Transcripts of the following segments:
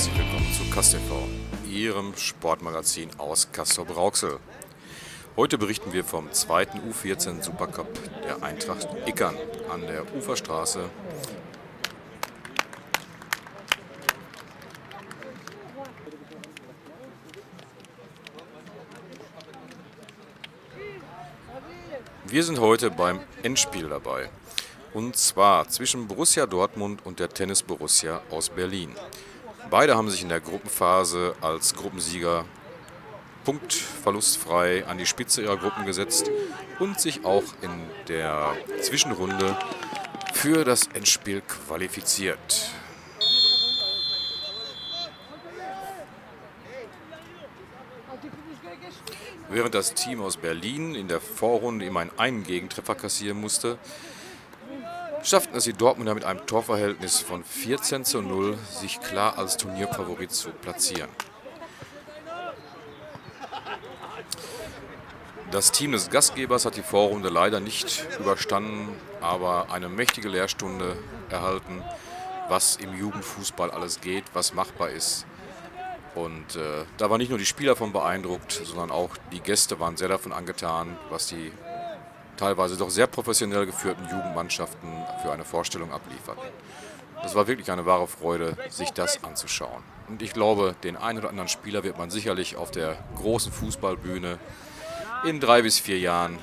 Herzlich willkommen zu KastTV, Ihrem Sportmagazin aus Castor-Brauxel. Heute berichten wir vom zweiten U14 Supercup der Eintracht Ickern an der Uferstraße. Wir sind heute beim Endspiel dabei. Und zwar zwischen Borussia Dortmund und der Tennis Borussia aus Berlin. Beide haben sich in der Gruppenphase als Gruppensieger punktverlustfrei an die Spitze ihrer Gruppen gesetzt und sich auch in der Zwischenrunde für das Endspiel qualifiziert. Während das Team aus Berlin in der Vorrunde immer einen Gegentreffer kassieren musste, schafften es die Dortmunder mit einem Torverhältnis von 14 zu 0, sich klar als Turnierfavorit zu platzieren. Das Team des Gastgebers hat die Vorrunde leider nicht überstanden, aber eine mächtige Lehrstunde erhalten, was im Jugendfußball alles geht, was machbar ist. Und äh, da waren nicht nur die Spieler von beeindruckt, sondern auch die Gäste waren sehr davon angetan, was die teilweise doch sehr professionell geführten Jugendmannschaften für eine Vorstellung ablieferten. Das war wirklich eine wahre Freude, sich das anzuschauen. Und ich glaube, den einen oder anderen Spieler wird man sicherlich auf der großen Fußballbühne in drei bis vier Jahren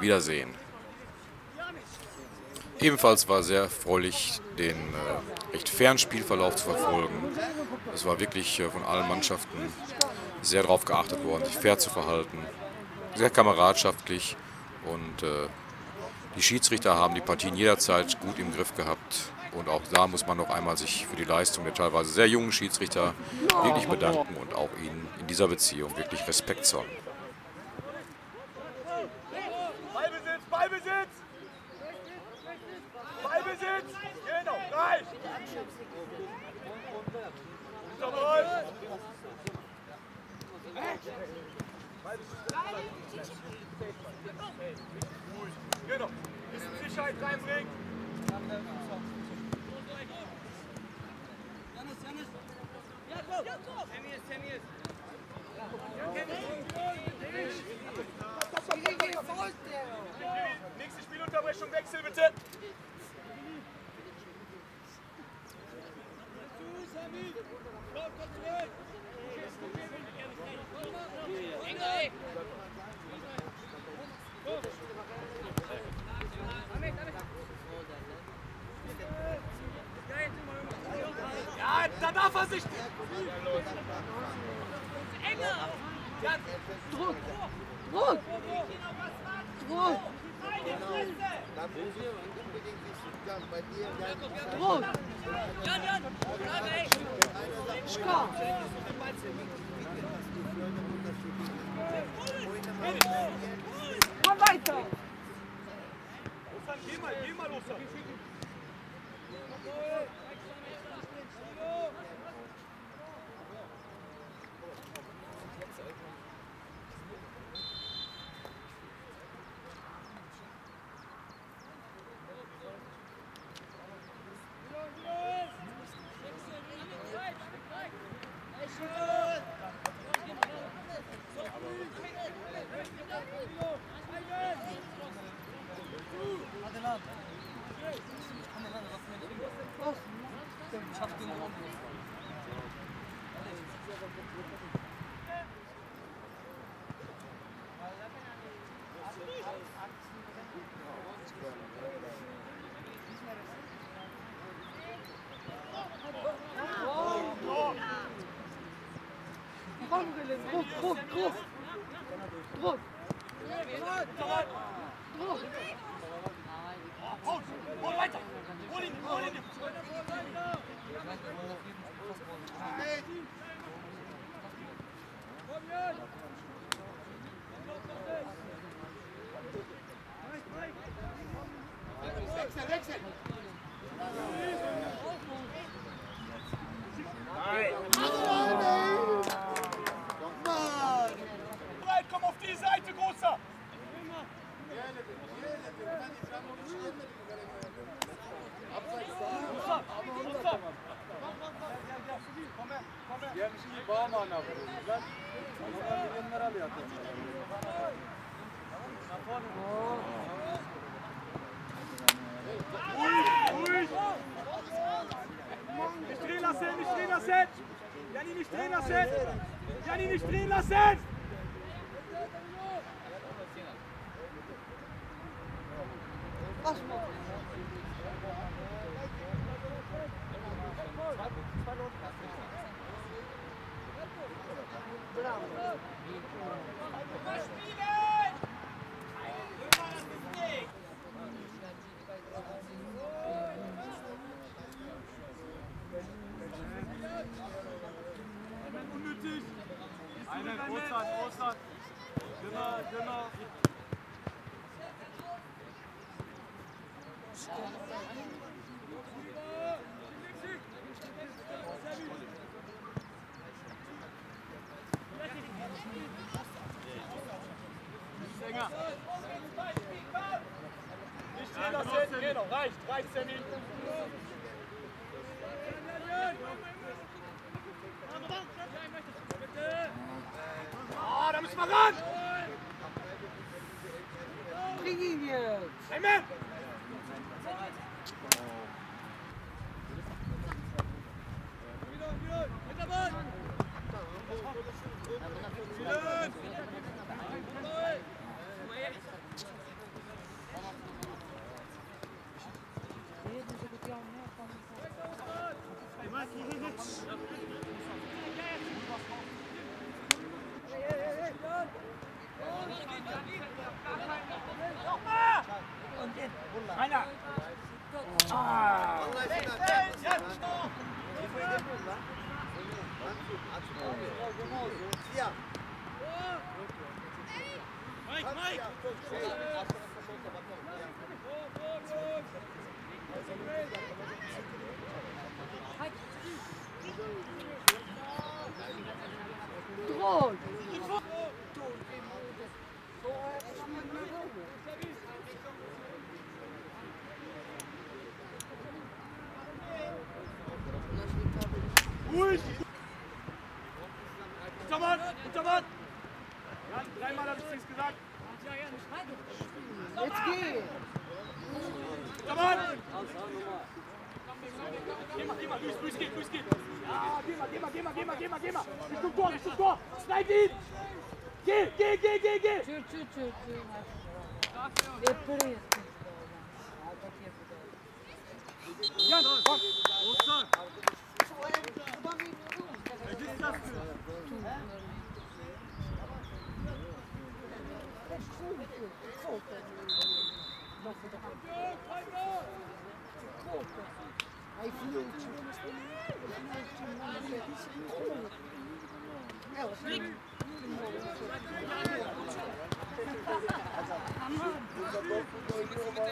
wiedersehen. Ebenfalls war sehr erfreulich, den äh, recht fairen Spielverlauf zu verfolgen. Es war wirklich äh, von allen Mannschaften sehr darauf geachtet worden, sich fair zu verhalten, sehr kameradschaftlich und äh, die Schiedsrichter haben die Partien jederzeit gut im Griff gehabt. Und auch da muss man noch einmal sich für die Leistung der teilweise sehr jungen Schiedsrichter wirklich bedanken und auch ihnen in dieser Beziehung wirklich Respekt zollen. Ballbesitz, Ballbesitz! Ballbesitz! Genau, reicht! Jawohl! Genau. Bisschen Sicherheit reinbringen. Nächste Spielunterbrechung, Wechsel bitte. Ja, da darf er sich. Druck! Druck! Druck! Druck! Stopp! Komm weiter! Geh mal, geh mal, Ostern. Komm, Wille! Druck, nicht drehen lassen! Janni, nicht drehen lassen! Unnötig! Aynen Oğuzhan, Oğuzhan. Genau, genau. Sänger. Nicht drehen lassen! Genau, reicht, reicht, Sammy! Ah, da müssen wir ran! Bring ihn jetzt! Amen! Einer! geh mal. Richtung Tor, Richtung Tor. Schneid ihn. Geh, geh, geh, geh, geh. Çür çür çür çür. Yaptırıyorsun. Gel, bak. Olsan. Ay, filho, Jan, komm!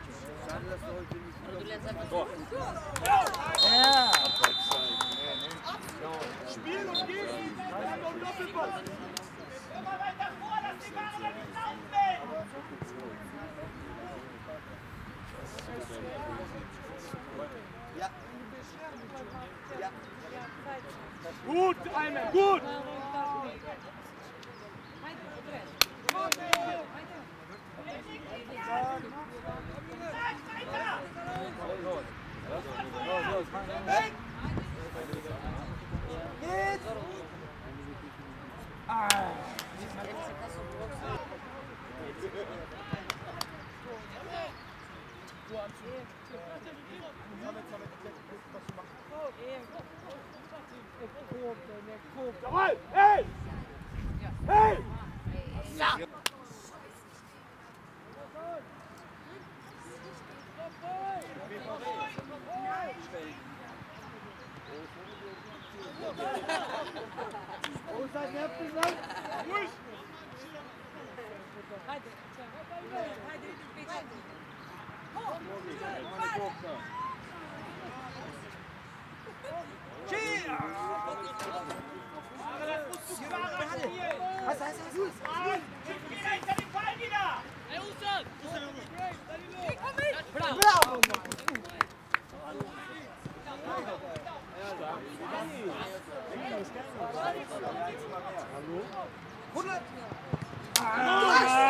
Oğuzhan. Git das Aí filhote. Ela, filhote. Ja! Spielen und gehen! Wir haben noch einen Doppelpass! Gut, Aymen, gut! goes. Bravo! Schick! Einmal geht! Passiert, passiert, komm, weiter, weiter, weiter, weiter! Race,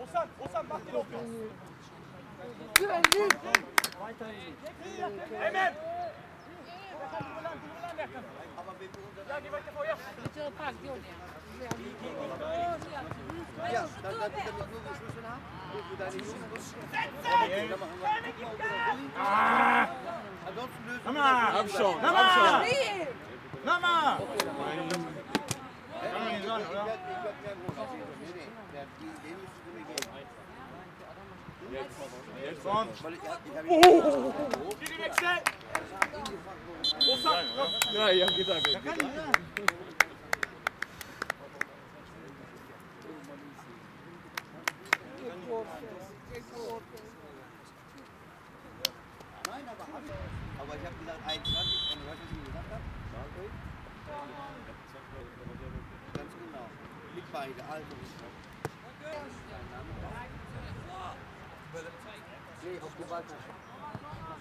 Osan, Osan, mach den Doppel! Amen! Ja, geh weiter vorher! Bitte pack, Joni. Ja, dann, dann, damit nur geschlossen haben, wo deine Jungs Ansonsten lösen wir das. Hab schon, hab schon. Mama! Ich werde ich werd mehr groß. Nee, nee, der- die- den müsstest du mir geben. Jetzt kommt. Weil ich, ich hab ihn Geh die Wechsel! Osan, komm! Ja, ja, geht da, Nein, aber hab ich. Aber ich habe gesagt 21, und weißt du, was ich gesagt habe? Ganz genau. Mit beide, also. Nee, auf die Balltasche.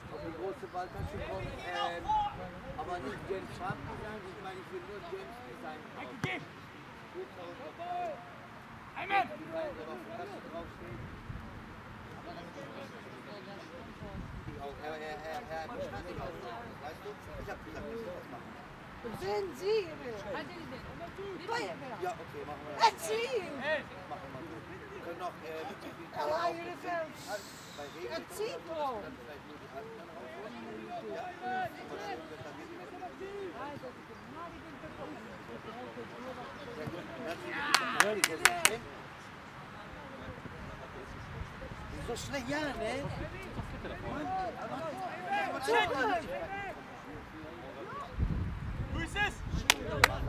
Auf die große Balltasche kommt, ähm, aber nicht James Farb Design, ich meine, ich will nur James drauf. Geh! Design, Amen! der auf der Tasche draufsteht. Er, er, er, er bestand nicht auf. Weißt du? Ich hab gesagt, ich das machen. Ja, okay, machen wir das. Machen wir so. Wir können noch, äh, bei Regen dann vielleicht nur die anderen rausholen. Ja? Aber dann wird dann nicht mehr. Sehr gut. Herzlichen Glückwunsch. So schlecht, ja, ne? Du ist es! War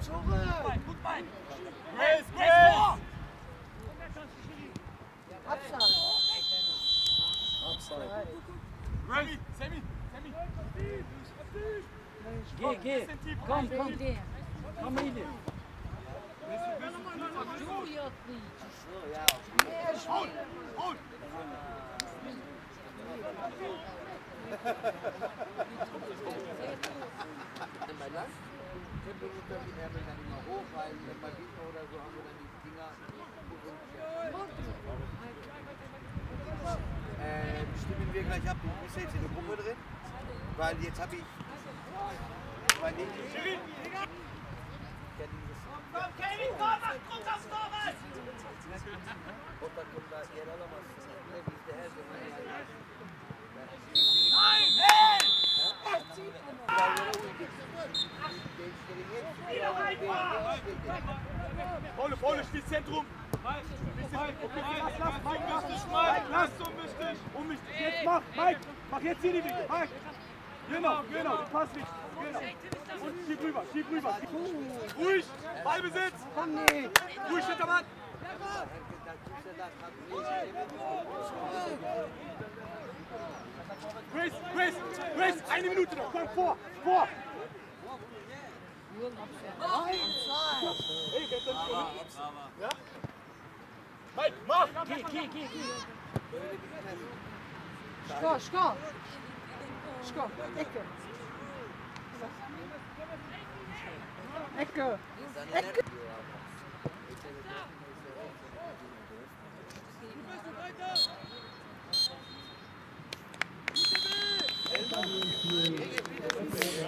sauber. Bein, gut Bein! Grace, Grace! Ready, Sammy, Sammy! Geh, geh. Komm, komm, Geh. komm rein. Juliet nicht. So, ja. Hold, hold! Einmal lang. Tempo unter die Ärmel dann immer hoch, weil wenn wir bieten oder so, haben wir dann die Dinger. Ähm, stimmen wir jetzt in der Gruppe drin. Weil jetzt habe ich dieses. Komm, Kevin, komm, mach Druck aufs Torwart! Und dann kommt da. Ne, der Herr? Nein! Hey! Pole, Pole, spiel Zentrum! Okay, lass, lass, Mike, lass dich, Mike, lass unwichtig! Unwichtig, jetzt mach, Mike, mach jetzt hier die Wege, Mike! Genau, genau, den Pass nicht, genau. Und schieb rüber, schieb rüber. Ruhig, Ballbesitz! Ruhig, Hintermann! Grace, Grace, Grace, eine Minute noch, komm, vor, vor! Hey, schon? Ja? Mike, mach! Geh, geh, geh, geh. Ško, ško? Schkopp, Ecke. Ecke. Ecke.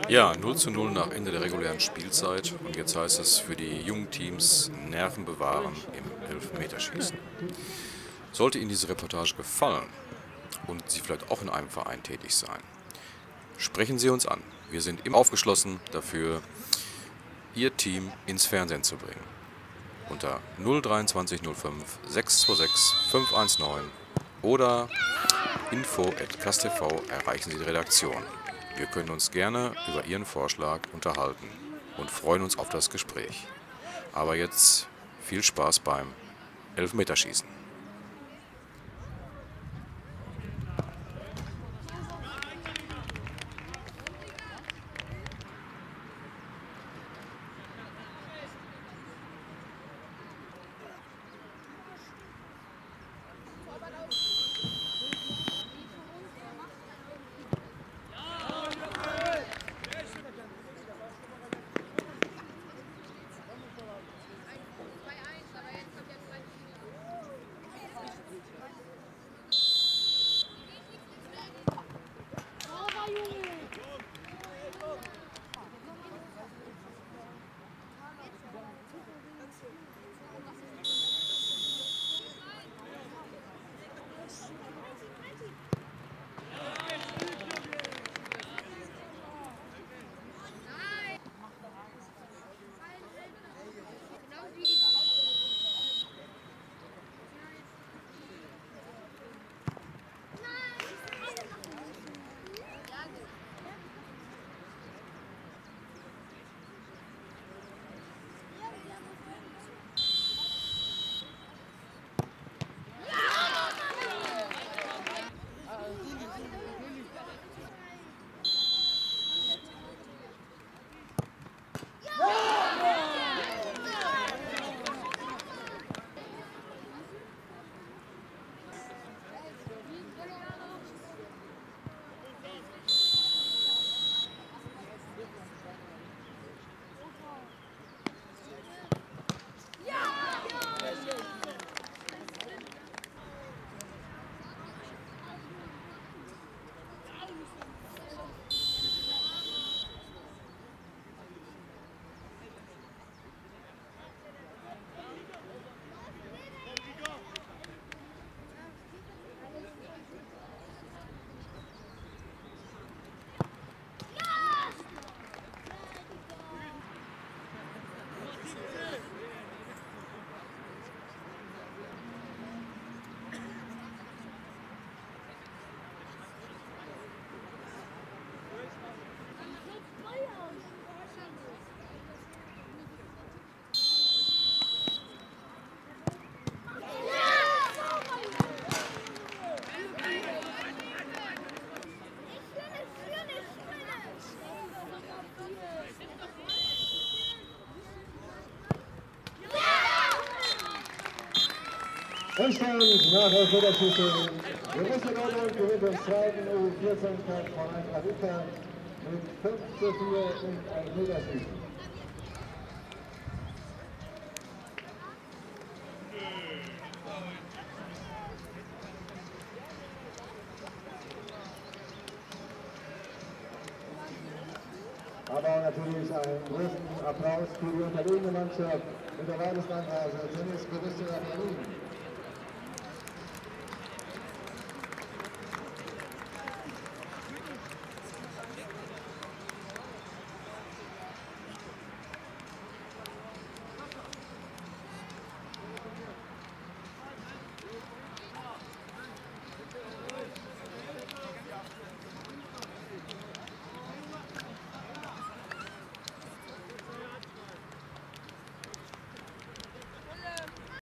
Ja, 0 zu 0 nach Ende der regulären Spielzeit. Und jetzt heißt es für die jungen Teams Nerven bewahren im Elfmeterschießen. Sollte Ihnen diese Reportage gefallen und Sie vielleicht auch in einem Verein tätig sein, sprechen Sie uns an. Wir sind immer aufgeschlossen dafür, Ihr Team ins Fernsehen zu bringen. Unter 02305 626 519 oder info.kastv erreichen Sie die Redaktion. Wir können uns gerne über Ihren Vorschlag unterhalten und freuen uns auf das Gespräch. Aber jetzt viel Spaß beim Elfmeterschießen. Endstand nach Elfmeterschießen. Borussia Dortmund gewinnt den zweiten U14-Verein Aruka mit 5 zu 4 und Elfmeterschießen. Aber natürlich einen großen Applaus für die unterlegene Mannschaft mit der Weideslandhase, Tennis Borussia Berlin.